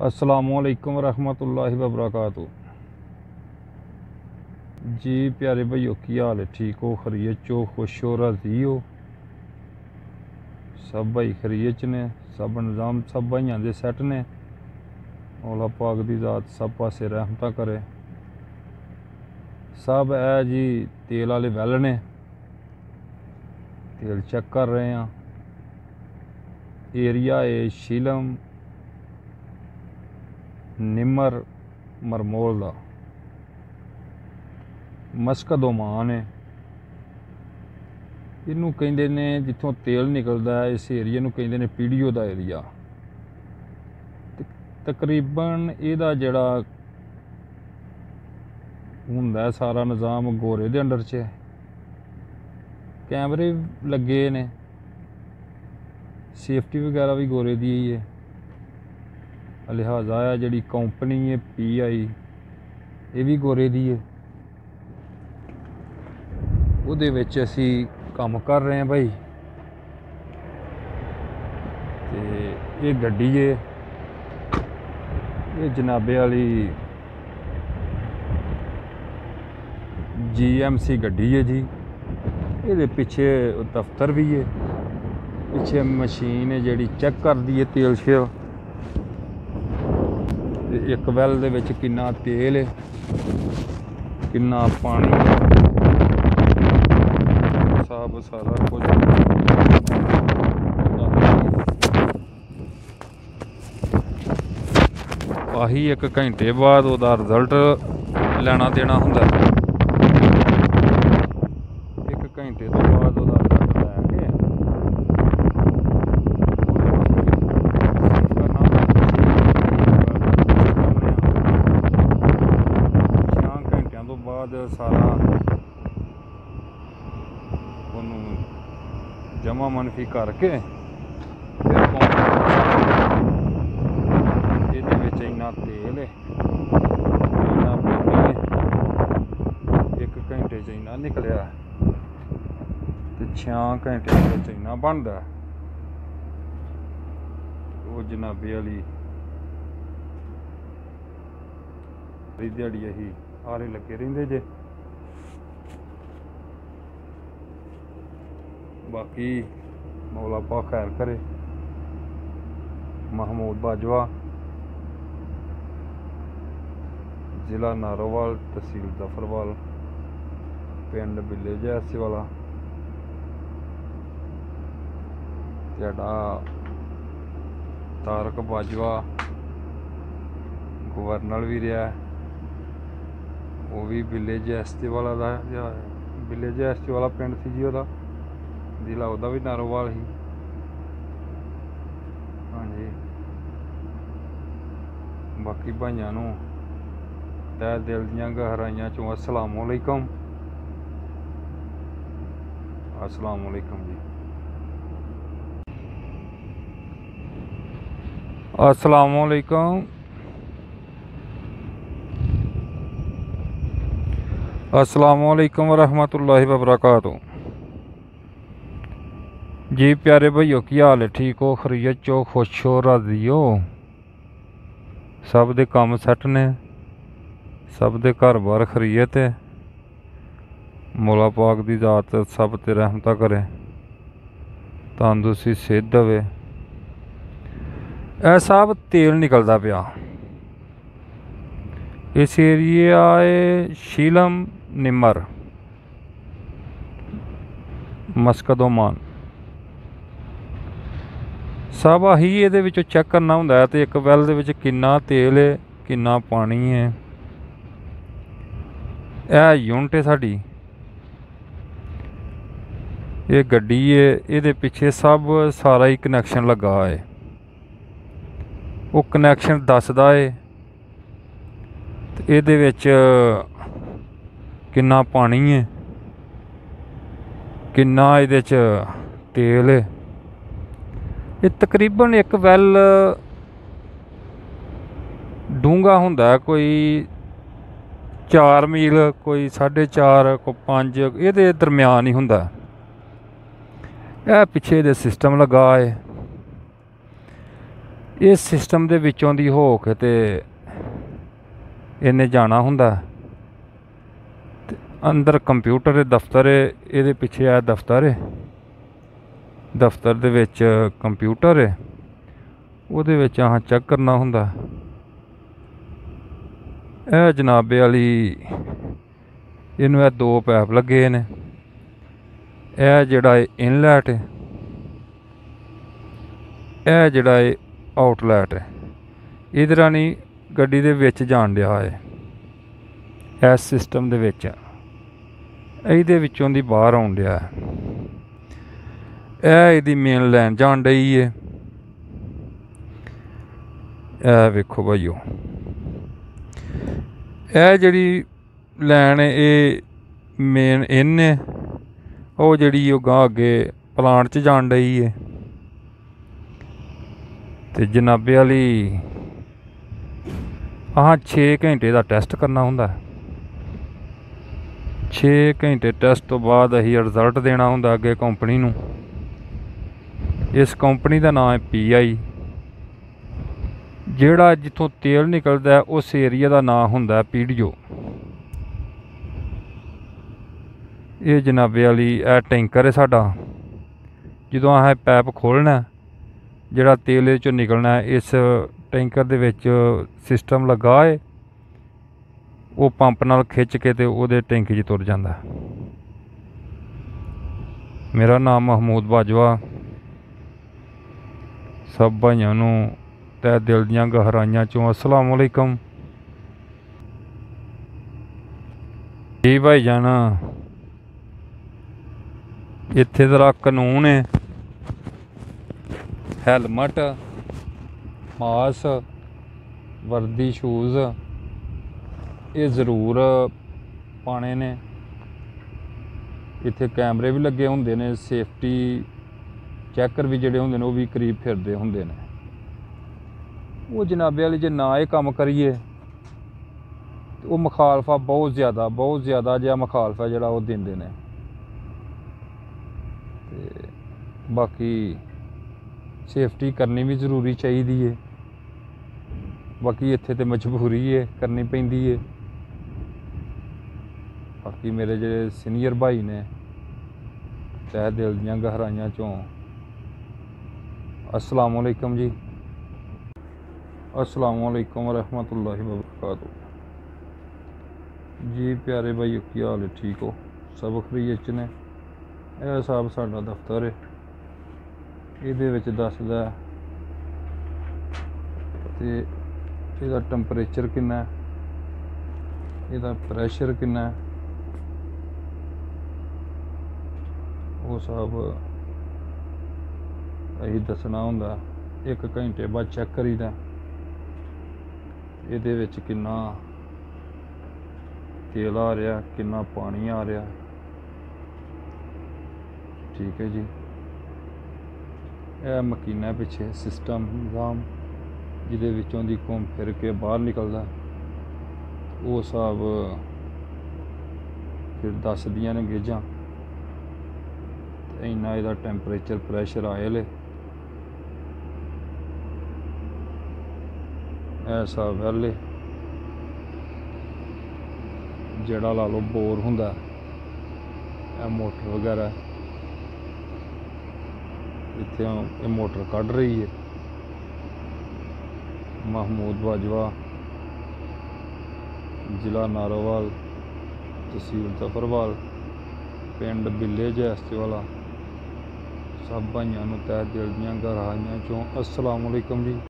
असलकम वरहमतुल्लाहि वबरकातु जी प्यारे भाइयों, की हाल है? ठीक हो? खरीत चो? खुश हो? राज़ी हो? सब भाई खरीत ने, सब निज़ाम, सब भाइयों के सैट ने। मौला पाक दी ज़ात सब पासे रहमत करे। सब है जी, तेल वाले वैल ने। तेल चेक कर रहे हैं। एरिया है शीलम ਨਿਮਰ ਮਰਮੋਲ ਦਾ। ਮਸਕਦੋਮਾਨ ਹੈ ਇਹਨੂੰ ਕਹਿੰਦੇ ਨੇ ਜਿੱਥੋਂ ਤੇਲ ਨਿਕਲਦਾ ਹੈ, ਇਸ ਏਰੀਆ ਨੂੰ ਕਹਿੰਦੇ ਨੇ ਪੀਡੀਓ ਦਾ ਏਰੀਆ ਤੇ ਤਕਰੀਬਨ ਇਹਦਾ ਜਿਹੜਾ ਹੁੰਦਾ ਸਾਰਾ ਨਿਜ਼ਾਮ ਗੋਰੇ ਦੇ ਅੰਡਰ 'ਚ ਹੈ। ਕੈਮਰੇ ਲੱਗੇ ਨੇ। ਸੇਫਟੀ ਵਗੈਰਾ ਵੀ ਗੋਰੇ ਦੀ ਹੀ ਹੈ। ਲਿਹਾਜ਼ਾ ਆ ਜਿਹੜੀ ਕੰਪਨੀ ਹੈ ਪੀਆਈ ਇਹ ਵੀ ਗੋਰੇ ਦੀ ਹੈ ਉਹਦੇ ਵਿੱਚ ਅਸੀਂ ਕੰਮ ਕਰ ਰਹੇ ਹਾਂ ਭਾਈ ਤੇ ਇਹ ਗੱਡੀ ਹੈ ਇਹ ਜਨਾਬੇ ਵਾਲੀ ਜੀਐਮਸੀ ਗੱਡੀ ਹੈ ਜੀ। ਇਹਦੇ ਪਿੱਛੇ ਦਫ਼ਤਰ ਵੀ ਹੈ ਪਿੱਛੇ ਮਸ਼ੀਨ ਹੈ ਜਿਹੜੀ ਚੈੱਕ ਕਰਦੀ ਹੈ ਤੇਲ ਸ਼ੇਵ ਇੱਕ ਵੈਲ ਦੇ ਵਿੱਚ ਕਿੰਨਾ ਤੇਲ ਹੈ ਕਿੰਨਾ ਪਾਣੀ ਹੈ ਸਭ ਸਾਰਾ ਕੁਝ। ਆਹੀ ਇੱਕ ਘੰਟੇ ਬਾਅਦ ਉਹਦਾ ਰਿਜ਼ਲਟ ਲੈਣਾ ਦੇਣਾ ਹੁੰਦਾ ਹੈ। ਇੱਕ ਘੰਟੇ ਤੋਂ ਬਾਅਦ ਉਹਦਾ ਰਿਜ਼ਲਟ ਲੈ ਕੇ ਛਾਂ ਘੰਟਿਆਂ ਤੋਂ ਬਾਅਦ ਸਾਰਾ ਉਹਨੂੰ ਜਮਾ ਮਨਫੀ ਕਰਕੇ ਫਿਰ ਇਹਦੇ ਵਿੱਚ ਇੰਨਾ ਤੇਲ ਹੈ। ਇੰਨਾ ਪਾਣੀ ਇੱਕ ਘੰਟੇ 'ਚ ਇੰਨਾ ਨਿਕਲਿਆ। ਤੇ 6 ਘੰਟੇ ਦੇ ਵਿੱਚ ਇੰਨਾ ਬਣਦਾ। ਉਹ ਜਨਾਬੇ ਵਾਲੀ ਦਿਹਾੜੀ ਅਸੀਂ ਆਰੇ ਲੱਗੇ ਰਹਿੰਦੇ ਜੇ। ਬਾਕੀ ਮੌਲਾ ਪਾ ਖੈਰ ਕਰੇ। ਮਹਮੂਦ ਬਾਜਵਾ। ਜ਼ਿਲ੍ਹਾ ਨਾਰੋਵਾਲ ਤਹਿਸੀਲ ਜ਼ਫਰਵਾਲ। ਪਿੰਡ ਬਿੱਲੇ ਜੈਸੇ ਵਾਲਾ। ਤੁਹਾਡਾ ਤਾਰਕ ਬਾਜਵਾ ਗਵਰਨਰ ਵੀ ਰਿਹਾ। ਉਹ ਵੀ ਵਿਲੇਜ ਐਸਟੀ ਵਾਲਾ ਦਾ ਜਾਂ ਵਿਲੇਜ ਐਸਟੀ ਵਾਲਾ ਪਿੰਡ ਸੀ ਜੀ ਉਹਦਾ। ਜ਼ਿਲ੍ਹਾ ਉਹਦਾ ਵੀ ਨਾਰੋਵਾਲ ਸੀ ਹਾਂਜੀ। ਬਾਕੀ ਭਾਈਆਂ ਨੂੰ ਤੈ ਦਿਲ ਦੀਆਂ ਗਹਿਰਾਈਆਂ ਚੋਂ ਅਸਲਾਮ ਅਲੈਕਮ। ਜੀ। ਅਸਲਾਮ ਅਲੈਕਮ। ਅਸਲਾਮ ਅਲੈਕਮ ਰਹਿਮਤੁਲਲਾਹਿ ਵਬਰਕਾਤੁਹ। जी प्यारे भाइयों की हाल है ठीक हो खरीत चो खुश हो राजी हो सब दे काम सैट ने सब दे घर बार खरीत है ਮੌਲਾ ਪਾਕ ਦੀ ਜ਼ਾਤ ਸਭ ਤੇ ਰਹਿਮਤਾਂ ਕਰੇ ਤੰਦਰੁਸਤੀ ਸਿਹਤ ਦੇਵੇ ਇਹ ਸਭ ਤੇਲ ਨਿਕਲਦਾ ਪਿਆ ਇਸ ਏਰੀਆ ਹੈ ਸ਼ੀਲਮ ਨਿਮਰ ਮਸਕਦੋਮਾਨ ਸਭ ਆਹੀ ਇਹਦੇ ਵਿੱਚੋਂ ਚੈੱਕ ਕਰਨਾ ਹੁੰਦਾ ਹੈ ਤੇ ਇੱਕ ਵੈਲ ਦੇ ਵਿੱਚ ਕਿੰਨਾ ਤੇਲ ਹੈ, ਕਿੰਨਾ ਪਾਣੀ ਹੈ। ਇਹ ਯੂਨਿਟ ਹੈ ਸਾਡੀ। ਇਹ ਗੱਡੀ ਹੈ, ਇਹਦੇ ਪਿੱਛੇ ਸਭ ਸਾਰਾ ਹੀ ਕਨੈਕਸ਼ਨ ਲੱਗਾ ਹੈ। ਉਹ ਕਨੈਕਸ਼ਨ ਦੱਸਦਾ ਹੈ ਤੇ ਇਹਦੇ ਵਿੱਚ ਕਿੰਨਾ ਪਾਣੀ ਹੈ, ਕਿੰਨਾ ਇਹਦੇ ਚ ਤੇਲ ਹੈ। ਇਹ ਤਕਰੀਬਨ ਇੱਕ ਵੈਲ ਡੂੰਗਾ ਹੁੰਦਾ ਕੋਈ 4 ਮੀਲ, ਕੋਈ 4.5 ਕੋਈ 5 ਇਹਦੇ ਦਰਮਿਆਨ ਹੀ ਹੁੰਦਾ ਇਹ ਪਿੱਛੇ ਦੇ ਸਿਸਟਮ ਲਗਾ ਹੈ। ਇਹ ਸਿਸਟਮ ਦੇ ਵਿੱਚੋਂ ਦੀ ਹੋ ਕੇ ਤੇ ਇਹਨੇ ਜਾਣਾ ਹੁੰਦਾ ਅੰਦਰ ਕੰਪਿਊਟਰ ਹੈ ਦਫ਼ਤਰ ਹੈ, ਇਹਦੇ ਪਿੱਛੇ ਆ ਦਫ਼ਤਰ ਹੈ। ਦਫ਼ਤਰ ਦੇ ਵਿੱਚ ਕੰਪਿਊਟਰ ਹੈ, ਉਹਦੇ ਵਿੱਚ ਆਹ ਚੈੱਕ ਕਰਨਾ ਹੁੰਦਾ। ਇਹ ਜਨਾਬੇ ਵਾਲੀ, ਇਹਨੂੰ ਇਹ ਦੋ ਪੈਪ ਲੱਗੇ ਨੇ। ਇਹ ਜਿਹੜਾ ਹੈ ਇਨਲੈਟ ਹੈ, ਇਹ ਜਿਹੜਾ ਹੈ ਆਊਟਲੈਟ ਹੈ, ਇਹਦੇ ਰਾਹੀਂ ਗੱਡੀ ਦੇ ਵਿੱਚ ਜਾਣ ਡਿਆ ਹੈ, ਇਸ ਸਿਸਟਮ ਦੇ ਵਿੱਚ। ਇਹਦੇ ਵਿੱਚੋਂ ਦੀ ਬਾਹਰ ਆਉਣ ਡਿਆ ਹੈ। ਇਹ ਇਹਦੀ ਮੇਨ ਲਾਈਨ ਜਾਣ ਡਈ ਹੈ ਇਹ ਵੇਖੋ ਭਾਈਓ। ਇਹ ਜਿਹੜੀ ਲਾਈਨ ਇਹ ਮੇਨ ਇਨ ਹੈ ਉਹ ਜਿਹੜੀ ਉਹ ਗਾਂ ਅੱਗੇ ਪਲਾਂਟ 'ਚ ਜਾਣ ਡਈ ਹੈ ਤੇ ਜਨਾਬੇ ਵਾਲੀ ਆਹ 6 ਘੰਟੇ ਦਾ ਟੈਸਟ ਕਰਨਾ ਹੁੰਦਾ। 6 ਘੰਟੇ ਟੈਸਟ ਤੋਂ ਬਾਅਦ ਅਸੀਂ ਰਿਜ਼ਲਟ ਦੇਣਾ ਹੁੰਦਾ ਅੱਗੇ ਕੰਪਨੀ ਨੂੰ। ਇਸ ਕੰਪਨੀ ਦਾ ਨਾਮ ਹੈ ਪੀਆਈ। ਜਿਹੜਾ ਜਿੱਥੋਂ ਤੇਲ ਨਿਕਲਦਾ ਉਸ ਏਰੀਆ ਦਾ ਨਾਮ ਹੁੰਦਾ ਪੀਡੀਓ। ਇਹ ਜਨਾਬੇ ਵਾਲੀ, ਇਹ ਟੈਂਕਰ ਹੈ ਸਾਡਾ। ਜਦੋਂ ਆਹ ਪੈਪ ਖੋਲਣਾ ਜਿਹੜਾ ਤੇਲ ਇਹ ਚੋਂ ਨਿਕਲਣਾ ਇਸ ਟੈਂਕਰ ਦੇ ਵਿੱਚ ਸਿਸਟਮ ਲੱਗਾ ਹੈ ਉਹ ਪੰਪ ਨਾਲ ਖਿੱਚ ਕੇ ਤੇ ਉਹਦੇ ਟੈਂਕੀ 'ਚ ਤੁਰ ਜਾਂਦਾ ਮੇਰਾ ਨਾਮ ਮਹਿਮੂਦ ਬਾਜਵਾ। ਸਭ ਭਾਈਆਂ ਨੂੰ ਤਹਿ ਦਿਲ ਦੀਆਂ ਗਹਿਰਾਈਆਂ ਚੋਂ ਅਸਲਾਮ ਅਲੈਕਮ। ਜੀ ਭਾਈ ਜਾਨਾ ਇੱਥੇ ਜ਼ਰਾ ਕਾਨੂੰਨ ਹੈ। ਹੈਲਮਟ ਮਾਸ ਵਰਦੀ, ਸ਼ੂਜ਼, ਇਹ ਜ਼ਰੂਰ ਪਾਣੇ ਨੇ। ਇੱਥੇ ਕੈਮਰੇ ਵੀ ਲੱਗੇ ਹੁੰਦੇ ਨੇ, ਸੇਫਟੀ ਚੈਕਰ ਵੀ ਜਿਹੜੇ ਹੁੰਦੇ ਨੇ ਉਹ ਵੀ ਕਰੀਬ ਫਿਰਦੇ ਹੁੰਦੇ ਨੇ। ਉਹ ਜਨਾਬੇ ਵਾਲੇ ਜੇ ਨਾ ਇਹ ਕੰਮ ਕਰੀਏ, ਤੇ ਉਹ ਮੁਖਾਲਫਾ ਬਹੁਤ ਜ਼ਿਆਦਾ ਬਹੁਤ ਜ਼ਿਆਦਾ ਜਿਹਾ ਮੁਖਾਲਫਾ ਜਿਹੜਾ ਉਹ ਦਿੰਦੇ ਨੇ। ਤੇ ਬਾਕੀ ਸੇਫਟੀ ਕਰਨੀ ਵੀ ਜ਼ਰੂਰੀ ਚਾਹੀਦੀ ਹੈ ਬਾਕੀ ਇੱਥੇ ਤੇ ਮਜਬੂਰੀ ਹੈ ਕਰਨੀ ਪੈਂਦੀ ਹੈ ਬਾਕੀ ਮੇਰੇ ਜਿਹੜੇ ਸੀਨੀਅਰ ਭਾਈ ਨੇ, ਤਹਿ ਦਿਲ ਦੀਆਂ ਗਹਿਰਾਈਆਂ ਚੋਂ ਅਸਲਾਮ ਵਾਲੇਕਮ ਜੀ। ਅਸਲਾਮ ਵਾਲੇਕਮ ਵਰਹਿਮਤੁਲਾਹਿ ਵਬਰਕਾਤੁ ਜੀ ਪਿਆਰੇ ਭਾਈ ਕੀ ਹਾਲ ਹੈ? ਠੀਕ ਹੋ? ਸਭ ਖਰੀਅਤ ਚ ਨੇ? ਇਹ ਸਾਹਿਬ ਸਾਡਾ ਦਫ਼ਤਰ ਹੈ। ਇਹਦੇ ਵਿੱਚ ਦੱਸਦਾ ਹੈ ਤੇ ਇਹਦਾ ਟੈਂਪਰੇਚਰ ਕਿੰਨਾ ਇਹਦਾ ਪ੍ਰੈਸ਼ਰ ਕਿੰਨਾ ਉਹ ਸਭ ਅਸੀਂ ਦੱਸਣਾ ਹੁੰਦਾ, ਇੱਕ ਘੰਟੇ ਬਾਅਦ ਚੈੱਕ ਕਰੀਦਾ। ਇਹਦੇ ਵਿੱਚ ਕਿੰਨਾ ਤੇਲ ਆ ਰਿਹਾ, ਕਿੰਨਾ ਪਾਣੀ ਆ ਰਿਹਾ। ਠੀਕ ਹੈ ਜੀ। ਇਹ ਮਕੀਨਾ ਪਿੱਛੇ ਸਿਸਟਮ ਨਿਜ਼ਾਮ ਜਿਹਦੇ ਵਿੱਚੋਂ ਦੀ ਘੁੰਮ ਫਿਰ ਕੇ ਬਾਹਰ ਨਿਕਲਦਾ। ਉਹ ਸਾਬ ਫਿਰ ਦੱਸਦੀਆਂ ਨੇ ਗੇਜਾਂ। ਇੰਨਾ ਇਹਦਾ ਟੈਂਪਰੇਚਰ ਪ੍ਰੈਸ਼ਰ ਆਇਲ ਹੈ ਐਸਾ ਵੈਲ ਹੈ ਜਿਹੜਾ ਲਾ ਲਓ ਬੋਰ ਹੁੰਦਾ ਇਹ ਮੋਟਰ ਵਗੈਰਾ। ਇੱਥੇ ਇਹ ਮੋਟਰ ਕੱਢ ਰਹੀ ਹੈ ਮਹਿਮੂਦ ਬਾਜਵਾ, ਜ਼ਿਲ੍ਹਾ ਨਾਰੋਵਾਲ, ਤਹਿਸੀਲ ਜ਼ਫਰਵਾਲ ਪਿੰਡ ਬਿੱਲੇ ਜੈਸਤੇ ਵਾਲਾ। ਸਭ ਭਾਈਆਂ ਨੂੰ ਤਹਿ ਦਿਲ ਦੀਆਂ ਗਹਿਰਾਈਆਂ ਚੋਂ ਅਸਲਾਮ ਅਲੈਕਮ ਜੀ।